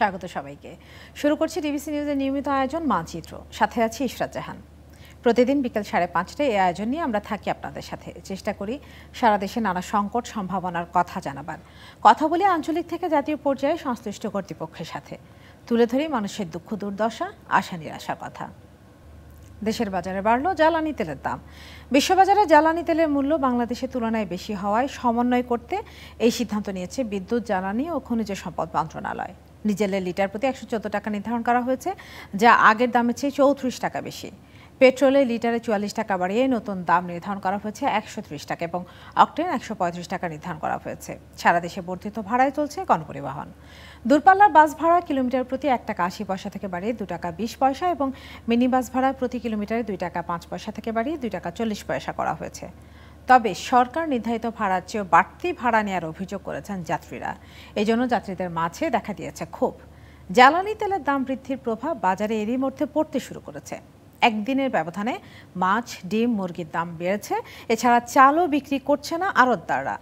স্বাগত সবাইকে। শুরু করছি ডিবিসি নিউজের নিয়মিত আয়োজন মানচিত্র। সাথে আছি ইশরাত জাহান। প্রতিদিন বিকেল সাড়ে পাঁচটায় এই আয়োজন নিয়ে আমরা থাকি আপনাদের সাথে। চেষ্টা করি সারা দেশে নানা সংকট সম্ভাবনার কথা জানাবার। কথা বলি আঞ্চলিক থেকে জাতীয় পর্যায়ে সংশ্লিষ্ট কর্তৃপক্ষের সাথে। তুলে ধরি মানুষের দুঃখ, দুর্দশা, আশা, নিরাশার কথা। দেশের বাজারে বাড়ল জ্বালানি তেলের দাম। বিশ্ববাজারে জ্বালানি তেলের মূল্য বাংলাদেশের তুলনায় বেশি হওয়ায় সমন্বয় করতে এই সিদ্ধান্ত নিয়েছে বিদ্যুৎ, জ্বালানি ও খনিজ সম্পদ মন্ত্রণালয়। ডিজেলের লিটার প্রতি একশো চোদ্দ টাকা নির্ধারণ করা হয়েছে, যা আগের দামের চেয়ে চৌত্রিশ টাকা বেশি। পেট্রোলে লিটারে চুয়াল্লিশ টাকা বাড়িয়ে নতুন দাম নির্ধারণ করা হয়েছে একশো ত্রিশ টাকা এবং অক্টেন একশো পঁয়ত্রিশ টাকা নির্ধারণ করা হয়েছে। সারা দেশে বর্ধিত ভাড়ায় চলছে গণপরিবহন। দূরপাল্লার বাস ভাড়া কিলোমিটার প্রতি এক টাকা আশি পয়সা থেকে বাড়িয়ে দু টাকা বিশ পয়সা এবং মিনি বাস ভাড়া প্রতি কিলোমিটারে দুই টাকা পাঁচ পয়সা থেকে বাড়িয়ে দুই টাকা চল্লিশ পয়সা করা হয়েছে। তবে সরকার নির্ধারিত ভাড়ার চেয়েও বাড়তি ভাড়া নেওয়ার অভিযোগ করেছেন যাত্রীরা। এই জন্য যাত্রীদের মাঝে দেখা দিয়েছে ক্ষোভ। জ্বালানি তেলের দাম বৃদ্ধির প্রভাব বাজারে এরই মধ্যে পড়তে শুরু করেছে। একদিনের ব্যবধানে মাছ, ডিম, মুরগির দাম বেড়েছে। এছাড়া চালও বিক্রি করছে না আড়তদাররা।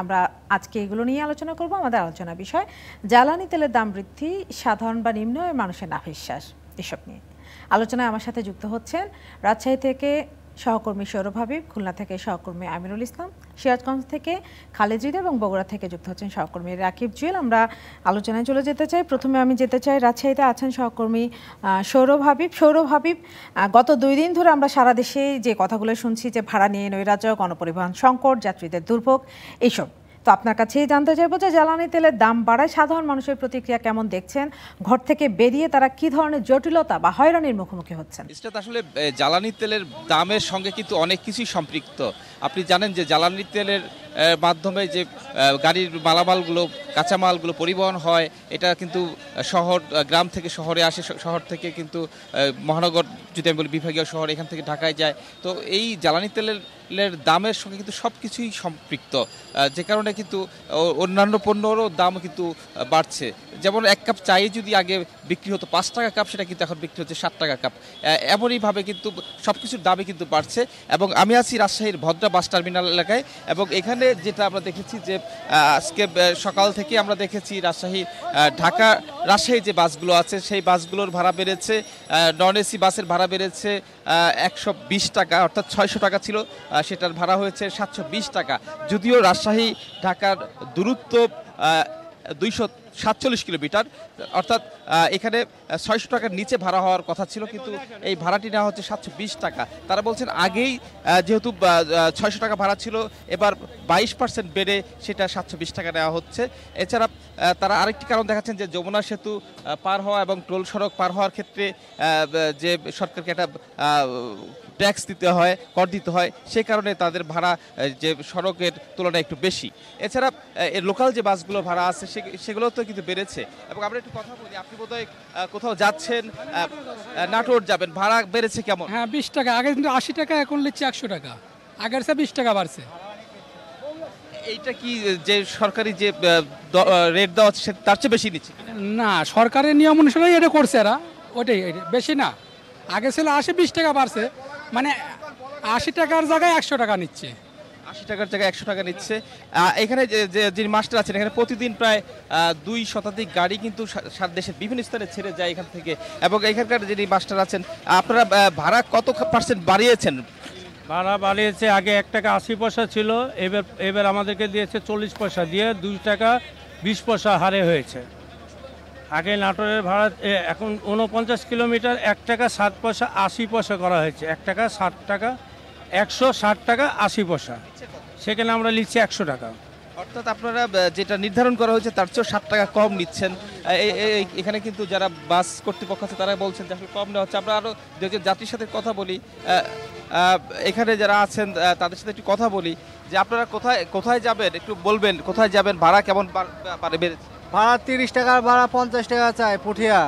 আমরা আজকে এগুলো নিয়ে আলোচনা করব। আমাদের আলোচনা বিষয়, জ্বালানি তেলের দাম বৃদ্ধি, সাধারণ বা নিম্ন মানুষের নাভিশ্বাস, এসব নিয়ে। আলোচনায় আমার সাথে যুক্ত হচ্ছেন রাজশাহী থেকে সহকর্মী সৌরভ হাবিব, খুলনা থেকে সহকর্মী আমিরুল ইসলাম, সিরাজগঞ্জ থেকে খালেদ রিদা এবং বগুড়া থেকে যুক্ত হচ্ছেন সহকর্মী রাকিব জুয়েল। আমরা আলোচনায় চলে যেতে চাই। প্রথমে আমি যেতে চাই, রাজশাহীতে আছেন সহকর্মী সৌরভ হাবিব। সৌরভ হাবিব গত দুই দিন ধরে আমরা সারা দেশে যে কথাগুলো শুনছি যে ভাড়া নিয়ে নৈরাজ্য, গণপরিবহন সংকট, যাত্রীদের দুর্ভোগ, এইসব। তো আপনার কাছেই জানতে চাইব যে জ্বালানি তেলের দাম বাড়ায় সাধারণ মানুষের প্রতিক্রিয়া কেমন দেখছেন? ঘর থেকে বেরিয়ে তারা কি ধরনের জটিলতা বা হয়রানির মুখোমুখি হচ্ছেন? আসলে জ্বালানি তেলের দামের সঙ্গে কিন্তু অনেক কিছুই সম্পৃক্ত। আপনি জানেন যে জ্বালানি তেলের মাধ্যমে যে গাড়ির মালামালগুলো, কাঁচামালগুলো পরিবহন হয়, এটা কিন্তু শহর গ্রাম থেকে শহরে আসে শহর থেকে কিন্তু মহানগর, যদি আমি বলি বিভাগীয় শহর, এখান থেকে ঢাকায় যায়। তো এই জ্বালানি তেলের তেলের দামের সঙ্গে কিন্তু সব কিছুই সম্পৃক্ত যে কারণে কিন্তু অন্যান্য পণ্যরও দাম কিন্তু বাড়ছে। যেমন এক কাপ চাই যদি আগে বিক্রি হতো পাঁচ টাকা কাপ, সেটা কিন্তু এখন বিক্রি হচ্ছে ষাট টাকা কাপ। এমনইভাবে কিন্তু সব কিছুর দামই কিন্তু বাড়ছে। এবং আমি আছি রাজশাহীর ভদ্রা বাস টার্মিনাল এলাকায়। এবং এখানে যেটা আমরা দেখেছি যে আজকে সকাল থেকে আমরা দেখেছি রাজশাহী ঢাকা, রাজশাহী যে বাসগুলো আছে, সেই বাসগুলোর ভাড়া বেড়েছে। নন এসি বাসের ভাড়া বেড়েছে একশো বিশ টাকা, অর্থাৎ ছয়শো টাকা ছিল। সেটার ভাড়া হয়েছে সাতশো বিশ টাকা। যদিও রাজশাহী ঢাকার দূরত্ব দুইশো সাতচল্লিশ কিলোমিটার, অর্থাৎ এখানে ছয়শো টাকার নিচে ভাড়া হওয়ার কথা ছিল, কিন্তু এই ভাড়াটি নেওয়া হচ্ছে সাতশো বিশ টাকা। তারা বলছেন আগেই যেহেতু ছয়শো টাকা ভাড়া ছিল, এবার বাইশ পার্সেন্ট বেড়ে সেটা সাতশো বিশ টাকা নেওয়া হচ্ছে। এছাড়া তারা আরেকটি কারণ দেখাচ্ছেন যে যমুনা সেতু পার হওয়া এবং টোল সড়ক পার হওয়ার ক্ষেত্রে যে সরকারকে একটা ট্যাক্স দিতে হয় কর দিতে হয় সে কারণে তাদের ভাড়া যে সড়কের তুলনায় একটু বেশি। এছাড়া এর লোকাল যে বাসগুলো ভাড়া আছে সে- সেগুলো তো কিন্তু বেড়েছে। এবং আমরা একটু কথা বলি আপনি বোধহয় কোথাও যাচ্ছেন নাটোর যাবেন ভাড়া বেড়েছে কেমন? হ্যাঁ বিশ টাকা আগে কিন্তু আশি টাকা এখন নিচ্ছে একশো টাকা। আগের চেয়ে বিশ টাকা বাড়ছে। এইটা কি যে সরকারি যে রেট দেওয়া হচ্ছে সে- তার চেয়ে বেশি নিচ্ছে না সরকারের নিয়ম অনুসারে এটা করছে এরা ওটাই বেশি না। আগে ছিল আশি বিশ টাকা বাড়ছে মানে আশি টাকার জায়গায় একশো টাকা নিচ্ছে। আশি টাকার জায়গায় একশো টাকা নিচ্ছে। এখানে যে- যে যিনি মাস্টার আছেন এখানে প্রতিদিন প্রায় দুই শতাধিক গাড়ি কিন্তু সা- সারা দেশের বিভিন্ন স্থানে ছেড়ে যায় এখান থেকে। এবং এখানকার যিনি মাস্টার আছেন আপনারা ভাড়া কত পার্সেন্ট বাড়িয়েছেন? ভাড়া বাড়িয়েছে আগে এক টাকা আশি পয়সা ছিল এবার এবার আমাদেরকে দিয়েছে চল্লিশ পয়সা। দিয়ে দুই টাকা বিশ পয়সা হারে হয়েছে। আগে নাটোরের ভাড়া এখন উনপঞ্চাশ কিলোমিটার, এক টাকা ষাট পয়সা, আশি পয়সা করা হয়েছে। এক টাকা ষাট টাকা, একশো ষাট টাকা, আশি পয়সা। সেখানে আমরা লিখছি একশো টাকা। অর্থাৎ আপনারা যেটা নির্ধারণ করা হয়েছে, তার চেয়েও ষাট টাকা কম নিচ্ছেন। এখানে কিন্তু যারা বাস কর্তৃপক্ষ আছে তারা বলছেন যে আসলে কম নেওয়া হচ্ছে। আমরা আরও দুজন যাত্রীর সাথে কথা বলি। এখানে যারা আছেন তাদের সাথে একটু কথা বলি। যে আপনারা কোথায় কোথায় যাবেন, একটু বলবেন, কোথায় যাবেন, ভাড়া কেমন বাড়- বাড়ে বেড়েছে? ভাড়া তিরিশ টাকার ভাড়া পঞ্চাশ টাকা চাই পুঠিয়া।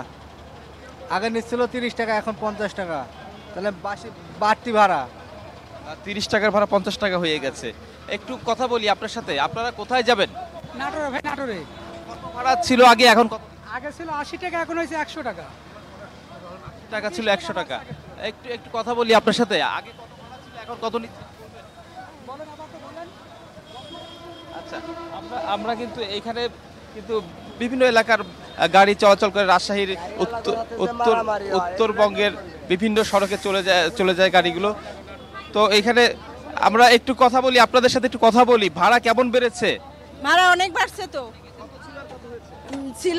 আগে নিচ্ছিল তিরিশ টাকা এখন পঞ্চাশ টাকা। তাহলে বাসি বাড়তি ভাড়া। তিরিশ টাকার ভাড়া পঞ্চাশ টাকা হয়ে গেছে। একটু কথা বলি আপনার সাথে। আপনারা কোথায় যাবেন? নাটোরে ভাই নাটোরে। কত ভাড়া ছিল আগে এখন কত? আগে ছিল আশি টাকা এখন হয়েছে একশো টাকা। টাকা ছিল একশো টাকা। একটু একটু কথা বলি আপনার সাথে। আগে কত ভাড়া ছিল এখন কত নিচ্ছে? আচ্ছা আমরা আমরা কিন্তু এখানে কিন্তু বিভিন্ন এলাকার গাড়ি চলাচল করে রাজশাহীর উত্তর উত্তর উত্তরবঙ্গের বিভিন্ন সড়কে চলে যায় চলে যায় গাড়িগুলো। তো এখানে আমরা একটু কথা বলি আপনাদের সাথে একটু কথা বলি। ভাড়া কেমন বেড়েছে? ভাড়া অনেক বাড়ছে তো। ছিল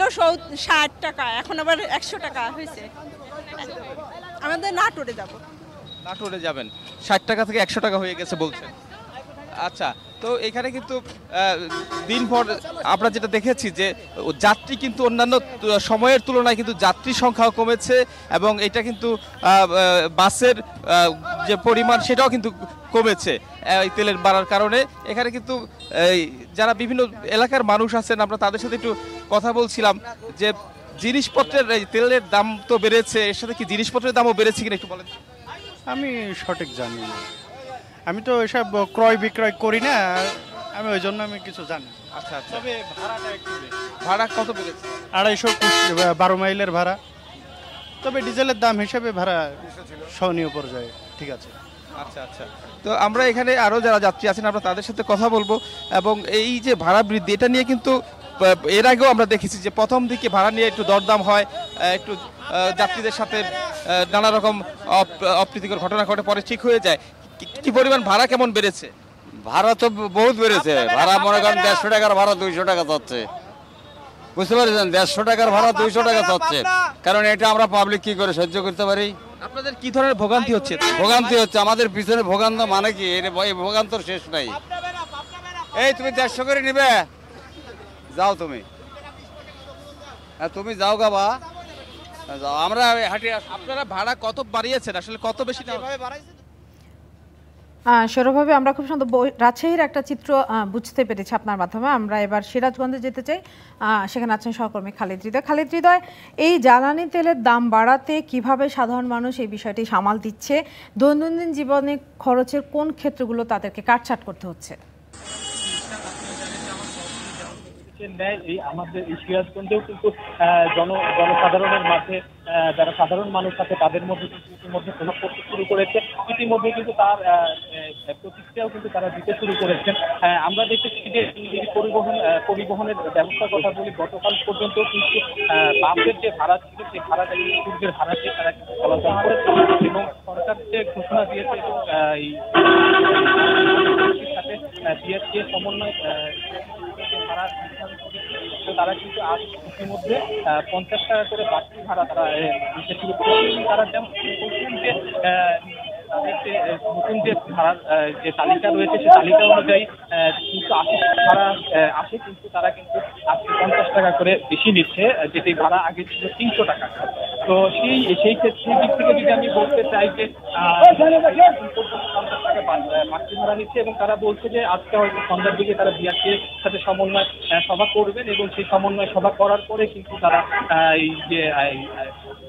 ষাট টাকা এখন আবার একশো টাকা হয়েছে। আমাদের নাটোরে যাব। নাটোরে যাবেন। ষাট টাকা থেকে একশো টাকা হয়ে গেছে বলছেন। আচ্ছা তো এখানে কিন্তু দিনভর আমরা যেটা দেখেছি যে, যাত্রী কিন্তু অন্যান্য সময়ের তুলনায় কিন্তু যাত্রী সংখ্যাও কমেছে এবং এটা কিন্তু বাসের যে পরিমাণ সেটাও কিন্তু কমেছে এই তেলের বাড়ার কারণে। এখানে কিন্তু যারা বিভিন্ন এলাকার মানুষ আছেন, আমরা তাদের সাথে একটু কথা বলছিলাম যে, জিনিসপত্রের তেলের দাম তো বেড়েছে, এর সাথে কি জিনিসপত্রের দামও বেড়েছে কিনা একটু বলেন। আমি সঠিক জানি না। আমি তো এসব ক্রয় বিক্রয় করি না আমি ওই জন্য আমি কিছু জানি আচ্ছা আচ্ছা। তবে ভাড়াটা একটু ভাড়া কত বেড়েছে আড়াইশো কুড়ি- বারো মাইলের ভাড়া। তবে ডিজেলের দাম হিসেবে ভাড়া সহনীয় পর্যায়ে ঠিক আছে। আচ্ছা আচ্ছা। তো আমরা এখানে আরও যারা যাত্রী আছেন আমরা তাদের সাথে কথা বলব। এবং এই যে ভাড়া বৃদ্ধি এটা নিয়ে কিন্তু এর আগেও আমরা দেখেছি যে প্রথম দিকে ভাড়া নিয়ে একটু দরদাম হয় একটু যাত্রীদের সাথে নানা রকম অপ্রীতিকর ঘটনা ঘটে পরে ঠিক হয়ে যায়। কি- পরিমাণ ভাড়া কেমন বেড়েছে? ভাড়া তো বহুত বেড়েছে। ভাড়া মনে করেন দেড়শো টাকার ভাড়া দুইশো টাকা চাচ্ছে বুঝতে পারছেন? দেড়শো টাকার ভাড়া দুইশো টাকা চাচ্ছে কারণ এটা আমরা পাবলিক কি করে সহ্য করতে পারি? আপনাদের কি ধরনের ভোগান্তি হচ্ছে? ভোগান্তি হচ্ছে। আমাদের পিছনে ভোগান্ত মানে কি? এর এই ভোগান্তর শেষ নাই। এই তুমি দেড়শো করে নিবে। যাও তুমি। হ্যাঁ তুমি যাও গা বা। যাও আমরা হাঁটি আপনারা ভাড়া কত বাড়িয়েছেন? আসলে কত বেশি আহ, সৌরভভাবে আমরা খুব সুন্দর রাজশাহীর একটা চিত্র বুঝতে পেরেছি আপনার মাধ্যমে। আমরা এবার সিরাজগঞ্জে যেতে চাই। সেখানে আছেন সহকর্মী খালিদ হৃদয়। খালিদ হৃদয়, এই জ্বালানি তেলের দাম বাড়াতে কীভাবে সাধারণ মানুষ এই বিষয়টি সামাল দিচ্ছে? দৈনন্দিন জীবনে খরচের কোন ক্ষেত্রগুলো তাদেরকে কাটছাট করতে হচ্ছে? ন্যায় এই আমাদের এই সিরাজগঞ্জেও কিন্তু জন জনসাধারণের মাঝে যারা সাধারণ মানুষ আছে তাদের মধ্যে কিন্তু ইতিমধ্যে প্রভাব পড়তে শুরু করেছে ইতিমধ্যে কিন্তু তার প্রতিক্রিয়াও কিন্তু তারা দিতে শুরু করেছেন আমরা দেখেছি যে এই পরিবহন পরিবহনের ব্যবস্থার কথা বলি গতকাল পর্যন্ত কিন্তু বাসের যে ভাড়া ছিল সেই ভাড়াটা কিন্তু পূর্বের ভাড়াতে তারা কিন্তু চলাচল করেছে এবং সরকার যে ঘোষণা দিয়েছে এবং এই সাথে সমন্বয় আহ, যে ভাড়া তো তারা কিন্তু আজ ইতিমধ্যে পঞ্চাশ টাকা করে বাড়তি ভাড়া তারা দিতে শুরু করেছে। তারা যেমন যে তাদের নতুন যে ভাড়ার যে তালিকা রয়েছে সেই তালিকা অনুযায়ী কিন্তু আশি ভাড়া আসে কিন্তু তারা কিন্তু আজকে পঞ্চাশ টাকা করে বেশি নিচ্ছে যেটি ভাড়া আগে ছিল তিনশো টাকা। তো সেই সেই ক্ষেত্রে দিক থেকে যদি আমি বলতে চাই যে আহ, ধরা নিচ্ছে এবং তারা বলছে যে আজকে হয়তো সন্ধ্যার দিকে তারা বিআরটির সাথে সমন্বয় সভা করবেন এবং সেই সমন্বয় সভা করার পরে কিন্তু তারা এই যে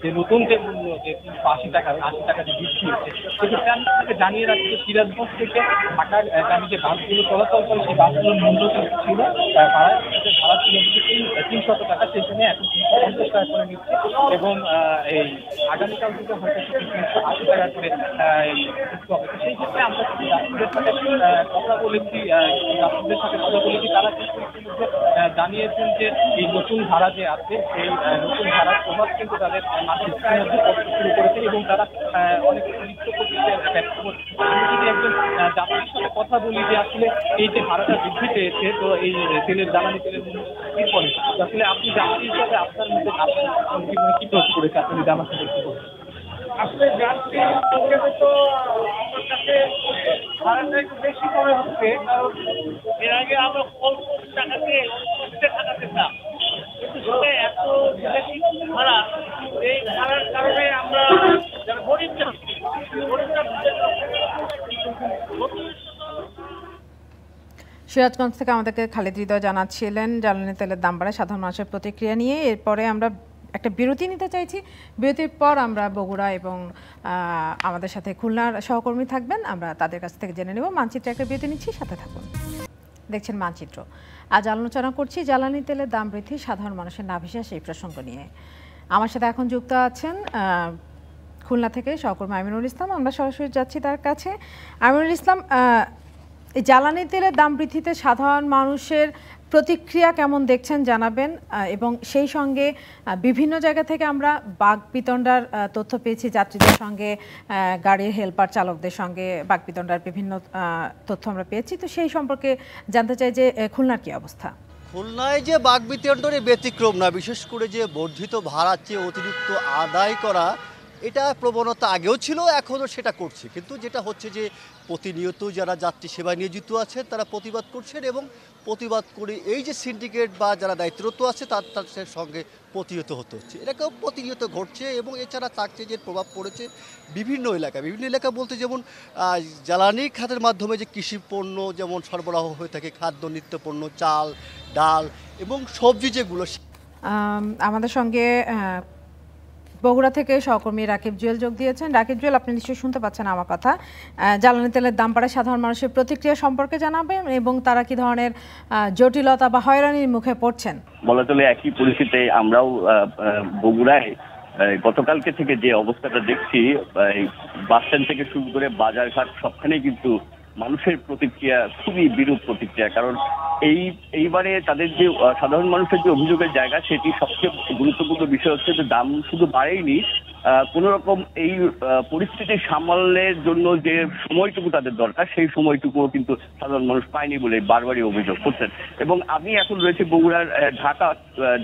যে নতুন যে মূল্য যে আশি টাকা আশি টাকা যে বৃদ্ধি হচ্ছে সেক্ষেত্রে আমি আপনাকে জানিয়ে রাখছি যে সিরাজগঞ্জ থেকে ঢাকার আহ, গামী যে বাসগুলো চলাচল করে সেই বাসগুলোর মূল্য ছিল ভাড়া ভাড়া ছিল তিন- তিনশত টাকা সেখানে এখন তিনশো পঞ্চাশ টাকা করে নিচ্ছে। এবং এই আগামীকাল থেকে হয়তো তিনশো আশি টাকা করে সেই ক্ষেত্রে আমরা যাত্রীদের সাথে কথা বলেছি যাত্রীদের সাথে কথা বলেছি তারা কিন্তু ইতিমধ্যে আহ, জানিয়েছেন যে এই নতুন ভাড়া যে আছে, সেই নতুন ভাড়ার প্রভাব কিন্তু তাদের পড়তে শুরু করেছে এবং তারা অনেক নৃত্য ব্যক্ত করছে আমি যদি একজন যাত্রীর সাথে কথা বলি যে আসলে এই যে ভাড়াটা বৃদ্ধি পেয়েছে, তো এই তেলের জ্বালানি, তেলের মূল্য কি পড়ে আসলে আপনি যাত্রী হিসাবে আপনার মধ্যে আপনার জীবনে কি প্রয়োগ করেছে আপনি সাথে একটু বলেন। আসলে যাত্রী হিসেবে তো আমার কাছে ভাড়াটা একটু বেশি করে হচ্ছে, কারণ এর আগে আমরা অল্প টাকাতে সিরাজগঞ্জ থেকে আমাদেরকে খালিদ হৃদয় জানাচ্ছিলেন, জ্বালানি তেলের দাম বাড়ায় সাধারণ মানুষের প্রতিক্রিয়া নিয়ে। এরপরে আমরা একটা বিরতি নিতে চাইছি। বিরতির পর আমরা বগুড়া এবং আমাদের সাথে খুলনার সহকর্মী থাকবেন। আমরা তাদের কাছ থেকে জেনে নেব। মানচিত্রে একটা বিরতি নিচ্ছি, সাথে থাকুন। দেখছেন মানচিত্র। আজ আলোচনা করছি, জ্বালানি তেলের দাম বৃদ্ধি, সাধারণ মানুষের নাভিশ্বাস এই প্রসঙ্গ নিয়ে। আমার সাথে এখন যুক্ত আছেন খুলনা থেকে সহকর্মী আমিনুল ইসলাম। আমরা সরাসরি যাচ্ছি তার কাছে। আমিনুল ইসলাম জ্বালানি তেলের দাম বৃদ্ধিতে সাধারণ মানুষের প্রতিক্রিয়া কেমন দেখছেন জানাবেন এবং সেই সঙ্গে বিভিন্ন জায়গা থেকে আমরা বাঘ বিতণ্ডার তথ্য পেয়েছি যাত্রীদের সঙ্গে গাড়ির হেল্পার চালকদের সঙ্গে বাঘ বিতণ্ডার বিভিন্ন তথ্য আমরা পেয়েছি। তো সেই সম্পর্কে জানতে চাই যে খুলনার কি অবস্থা? খুলনায় যে বাঘ বিতণ্ডনে ব্যতিক্রম না, বিশেষ করে যে বর্ধিত ভাড়ার চেয়ে অতিরিক্ত আদায় করা এটা প্রবণতা আগেও ছিল, এখনও সেটা করছে। কিন্তু যেটা হচ্ছে যে প্রতিনিয়ত যারা যাত্রী সেবা নিয়োজিত আছেন, তারা প্রতিবাদ করছেন এবং প্রতিবাদ করে এই যে সিন্ডিকেট বা যারা দায়িত্বরত আছে, তার তাদের সঙ্গে প্রতিহত হতে হচ্ছে। এটাকেও প্রতিনিয়ত ঘটছে এবং এছাড়া যে প্রভাব পড়েছে বিভিন্ন এলাকা বিভিন্ন এলাকা বলতে যেমন জ্বালানি খাতের মাধ্যমে যে কৃষি পণ্য যেমন সরবরাহ হয়ে থাকে, খাদ্য, নিত্যপণ্য, চাল, ডাল এবং সবজি যেগুলো আমাদের সঙ্গে বগুড়া থেকে সহকর্মী রাকিব জুয়েল যোগ দিয়েছেন। রাকিব জুয়েল, আপনি নিশ্চয়ই শুনতে পাচ্ছেন আমার কথা। জ্বালানি তেলের দাম বাড়ায় সাধারণ মানুষের প্রতিক্রিয়া সম্পর্কে জানাবেন এবং তারা কি ধরনের জটিলতা বা হয়রানির মুখে পড়ছেন? বলা চলে একই পরিস্থিতিতে আমরাও বগুড়ায় গতকালকে থেকে যে অবস্থাটা দেখছি বাস স্ট্যান্ড থেকে শুরু করে বাজারঘাট সবখানেই কিন্তু মানুষের প্রতিক্রিয়া, খুবই বিরূপ প্রতিক্রিয়া। কারণ এই, এইবারে তাদের যে সাধারণ মানুষের যে অভিযোগের জায়গা, সেটি সবচেয়ে গুরুত্বপূর্ণ বিষয় হচ্ছে যে দাম শুধু বাড়েইনি কোন রকম এই পরিস্থিতি সামালের জন্য যে সময়টুকু তাদের দরকার, সেই সময়টুকুও কিন্তু সাধারণ মানুষ পায়নি বলে বারবারই অভিযোগ করছেন। এবং আমি এখন রয়েছে বগুড়ার ঢাকা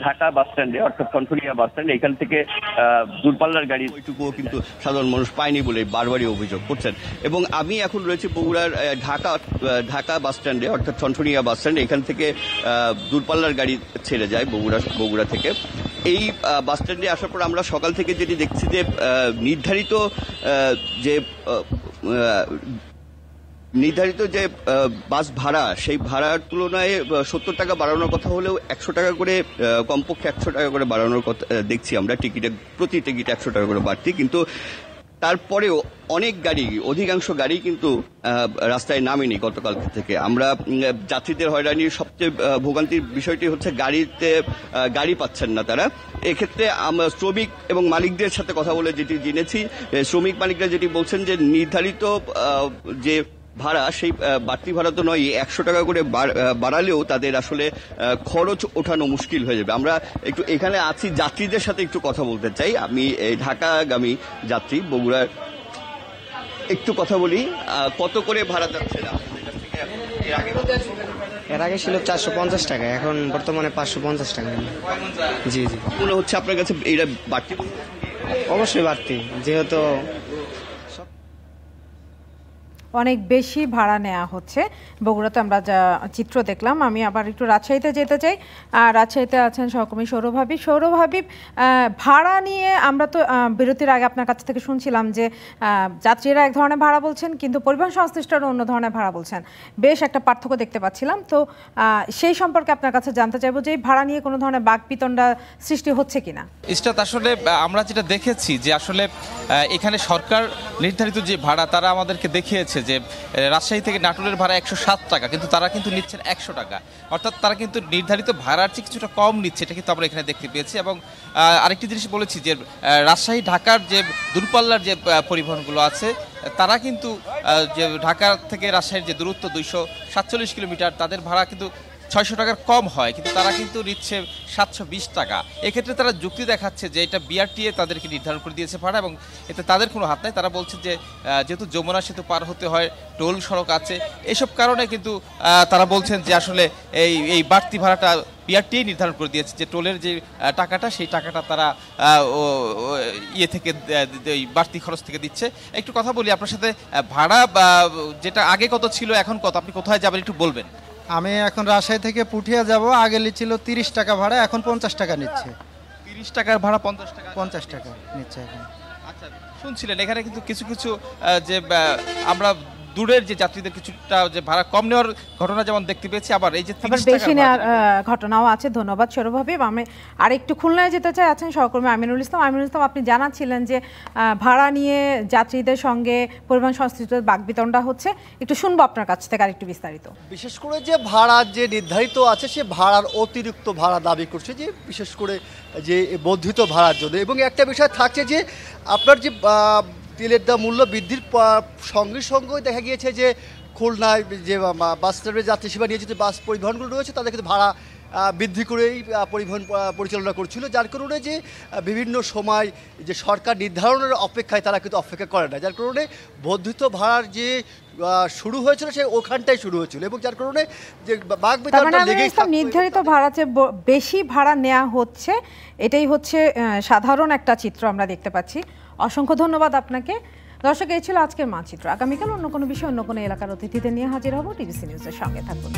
ঢাকা বাস স্ট্যান্ডে, অর্থাৎ কনফরিয়া বাস স্ট্যান্ড। এখান থেকে দূরপাল্লার গাড়ি ওইটুকুও কিন্তু সাধারণ মানুষ পায়নি বলে বারবারই অভিযোগ করছেন। এবং আমি এখন রয়েছে বগুড়ার ঢাকা ঢাকা বাস স্ট্যান্ডে, অর্থাৎ ঠনঠনিয়া বাস স্ট্যান্ড। এখান থেকে দূরপাল্লার গাড়ি ছেড়ে যায় বগুড়া বগুড়া থেকে। এই বাস স্ট্যান্ডে আসার পর আমরা সকাল থেকে যেটি দেখছি যে নির্ধারিত যে নির্ধারিত যে বাস ভাড়া, সেই ভাড়ার তুলনায় সত্তর টাকা বাড়ানোর কথা হলেও একশো টাকা করে কমপক্ষে একশো টাকা করে বাড়ানোর কথা দেখছি আমরা। টিকিটে প্রতি টিকিট একশো টাকা করে বাড়তি। কিন্তু তারপরেও অনেক গাড়ি, অধিকাংশ গাড়ি কিন্তু রাস্তায় নামেনি গতকাল থেকে। আমরা যাত্রীদের হয়রানির সবচেয়ে ভোগান্তির বিষয়টি হচ্ছে গাড়িতে গাড়ি পাচ্ছেন না তারা। এক্ষেত্রে আমরা শ্রমিক এবং মালিকদের সাথে কথা বলে যেটি জেনেছি। শ্রমিক মালিকরা যেটি বলছেন যে নির্ধারিত যে ভাড়া সেই বাড়তি ভাড়া তো নয় একশো টাকা করে বাড়ালেও তাদের আসলে খরচ ওঠানো মুশকিল হয়ে যাবে। আমরা একটু এখানে আছি যাত্রীদের সাথে একটু কথা বলতে চাই। আমি এই ঢাকাগামী যাত্রী বগুড়ার একটু কথা বলি। কত করে ভাড়া যাচ্ছে এর আগে ছিল? চারশো পঞ্চাশ টাকা এখন বর্তমানে পাঁচশো পঞ্চাশ টাকা। জি জি। মনে হচ্ছে আপনার কাছে এইটা বাড়তি? অবশ্যই বাড়তি যেহেতু অনেক বেশি ভাড়া নেওয়া হচ্ছে। বগুড়াতে আমরা যা চিত্র দেখলাম, আমি আবার একটু রাজশাহীতে যেতে চাই। আর রাজশাহীতে আছেন সহকর্মী সৌরভ হাবিব। সৌরভ হাবিব ভাড়া নিয়ে আমরা তো বিরতির আগে আপনার কাছ থেকে শুনছিলাম যে যাত্রীরা এক ধরনের ভাড়া বলছেন, কিন্তু পরিবহন সংশ্লিষ্টরা অন্য ধরনের ভাড়া বলছেন। বেশ একটা পার্থক্য দেখতে পাচ্ছিলাম। তো সেই সম্পর্কে আপনার কাছে জানতে চাইব যে ভাড়া নিয়ে কোনো ধরনের বাক বিতণ্ডা সৃষ্টি হচ্ছে কিনা? ইস্টাত আসলে আমরা যেটা দেখেছি যে, আসলে এখানে সরকার নির্ধারিত যে ভাড়া, তারা আমাদেরকে দেখিয়েছে যে রাজশাহী থেকে নাটোরের ভাড়া একশো সাত টাকা, কিন্তু তারা কিন্তু নিচ্ছেন একশো টাকা। অর্থাৎ তারা কিন্তু নির্ধারিত ভাড়ার চেয়ে কিছুটা কম নিচ্ছে, এটা কিন্তু আমরা এখানে দেখতে পেয়েছি। এবং আরেকটি জিনিস বলেছি যে রাজশাহী, ঢাকার যে, দূরপাল্লার যে পরিবহনগুলো আছে, তারা কিন্তু যে, ঢাকা থেকে রাজশাহীর যে দূরত্ব দুইশো সাতচল্লিশ কিলোমিটার, তাদের ভাড়া কিন্তু ছয়শো টাকার কম হয়, কিন্তু তারা কিন্তু নিচ্ছে সাতশো বিশ টাকা। এক্ষেত্রে তারা যুক্তি দেখাচ্ছে যে এটা বিআরটিএ তাদেরকে নির্ধারণ করে দিয়েছে ভাড়া এবং এতে তাদের কোনো হাত নাই। তারা বলছে যে যেহেতু যমুনা সেতু পার হতে হয়, টোল সড়ক আছে, এসব কারণে কিন্তু তারা বলছেন যে আসলে এই এই বাড়তি ভাড়াটা বিআরটিএ নির্ধারণ করে দিয়েছে, যে টোলের যে টাকাটা সেই টাকাটা তারা ইয়ে থেকে বাড়তি খরচ থেকে দিচ্ছে। একটু কথা বলি আপনার সাথে ভাড়া যেটা আগে কত ছিল, এখন কত? আপনি কোথায় যাবেন একটু বলবেন। আমি এখন রাজশাহী থেকে পুঠিয়া যাব। আগে ছিল তিরিশ টাকা ভাড়া এখন পঞ্চাশ টাকা নিচ্ছে। তিরিশ টাকার ভাড়া পঞ্চাশ টাকা? পঞ্চাশ টাকা নিচ্ছে এখন। আচ্ছা শুনছিলেন এখানে কিন্তু কিছু কিছু যে আমরা দূরের যে যাত্রীদের কিছুটা যে ভাড়া কম নেওয়ার ঘটনা যেমন দেখতে পেয়েছি আবার এই যে বেশি নেওয়ার ঘটনাও আছে। ধন্যবাদ সৌরভ আমি আর একটু খুলনায় যেতে চাই আছেন সহকর্মী আমিনুল ইসলাম। আমিনুল ইসলাম আপনি জানাচ্ছিলেন যে ভাড়া নিয়ে যাত্রীদের সঙ্গে পরিবহন সংশ্লিষ্ট বাগবিতণ্ডা হচ্ছে। একটু শুনব আপনার কাছ থেকে আর একটু বিস্তারিত। বিশেষ করে যে ভাড়া যে নির্ধারিত আছে সে ভাড়ার অতিরিক্ত ভাড়া দাবি করছে যে বিশেষ করে যে বর্ধিত ভাড়ার জন্য। এবং একটা বিষয় থাকছে যে আপনার যে তেলের দাম মূল্য বৃদ্ধির সঙ্গে সঙ্গে দেখা গিয়েছে যে খুলনায় যে বাস যাত্রী সেবা নিয়ে যে বাস পরিবহনগুলো রয়েছে তাদের কিন্তু ভাড়া বৃদ্ধি করেই পরিবহন পরিচালনা করছিল। যার কারণে যে বিভিন্ন সময় যে সরকার নির্ধারণের অপেক্ষায় তারা কিন্তু অপেক্ষা করে না। যার কারণে বর্ধিত ভাড়ার যে শুরু হয়েছিল সে ওখানটাই শুরু হয়েছিল এবং যার কারণে যে বাঘ মানে নির্ধারিত ভাড়া চেয়ে ব- বেশি ভাড়া নেওয়া হচ্ছে এটাই হচ্ছে সাধারণ একটা চিত্র আমরা দেখতে পাচ্ছি। অসংখ্য ধন্যবাদ আপনাকে। দর্শক, এই ছিল আজকের মানচিত্র। আগামীকাল অন্য কোনো বিষয়, অন্য কোনো এলাকার অতিথিতে নিয়ে হাজির হব। টিভিসি নিউজের সঙ্গে থাকুন।